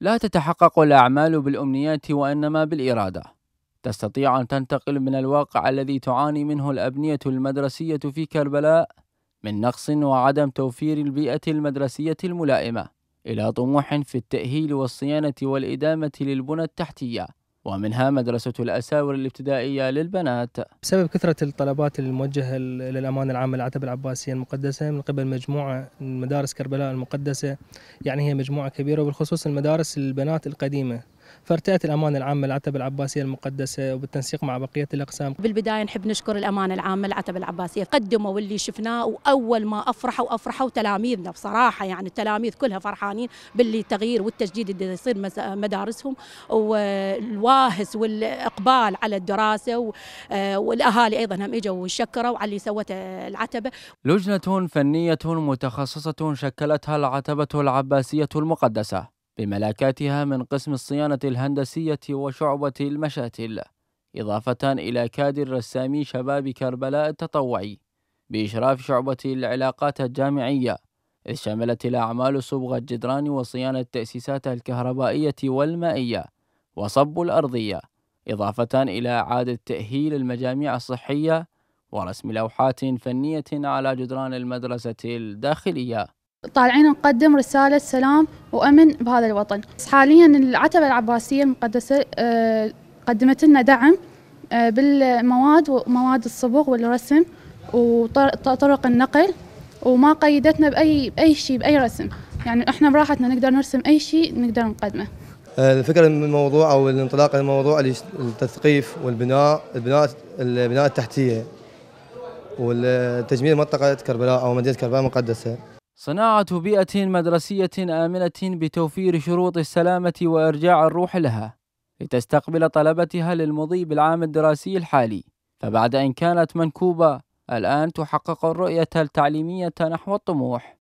لا تتحقق الأعمال بالأمنيات وإنما بالإرادة. تستطيع أن تنتقل من الواقع الذي تعاني منه الأبنية المدرسية في كربلاء من نقص وعدم توفير البيئة المدرسية الملائمة إلى طموح في التأهيل والصيانة والإدامة للبنى التحتية. ومنها مدرسة الأساور الابتدائية للبنات. بسبب كثرة الطلبات الموجهة للأمانة العامة للعتبة العباسية المقدسة من قبل مجموعة من مدارس كربلاء المقدسة يعني هي مجموعة كبيرة وبالخصوص المدارس البنات القديمة. فارتأت الأمانة العامة للعتبة العباسية المقدسة وبالتنسيق مع بقية الأقسام. بالبداية نحب نشكر الأمانة العامة للعتبة العباسية. قدموا واللي شفناه وأول ما أفرحوا أفرحوا تلاميذنا بصراحة يعني التلاميذ كلها فرحانين بالتغيير والتجديد اللي يصير مدارسهم والواهس والإقبال على الدراسة والأهالي أيضا هم إجوا وشكروا على اللي سوته العتبة لجنة فنية متخصصة شكلتها العتبة العباسية المقدسة. بملاكاتها من قسم الصيانة الهندسية وشعبة المشاتل إضافة إلى كادر رسامي شباب كربلاء التطوعي بإشراف شعبة العلاقات الجامعية إذ شملت الأعمال صبغ الجدران وصيانة التأسيسات الكهربائية والمائية وصب الأرضية إضافة إلى إعادة تأهيل المجاميع الصحية ورسم لوحات فنية على جدران المدرسة الداخلية. طالعين نقدم رسالة سلام وأمن بهذا الوطن. حاليا العتبة العباسية المقدسة آه، قدمت لنا دعم آه، بالمواد ومواد الصبغ والرسم وطرق النقل وما قيدتنا بأي بأي شيء بأي رسم. يعني إحنا براحتنا نقدر نرسم أي شيء نقدر نقدمه. آه، الفكرة من الموضوع أو الانطلاق الموضوع التثقيف والبناء البناء البناء التحتية والتجميل منطقة كربلاء أو مدينة كربلاء المقدسة صناعة بيئة مدرسية آمنة بتوفير شروط السلامة وإرجاع الروح لها لتستقبل طلبتها للمضي بالعام الدراسي الحالي. فبعد أن كانت منكوبة الآن تحقق الرؤية التعليمية نحو الطموح.